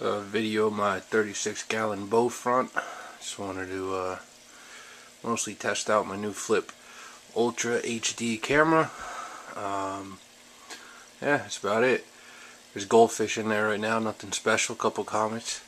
uh, video my 36 gallon bow front. Just wanted to uh, mostly test out my new Flip Ultra HD camera. Um, yeah, that's about it. There's goldfish in there right now, nothing special, couple comets.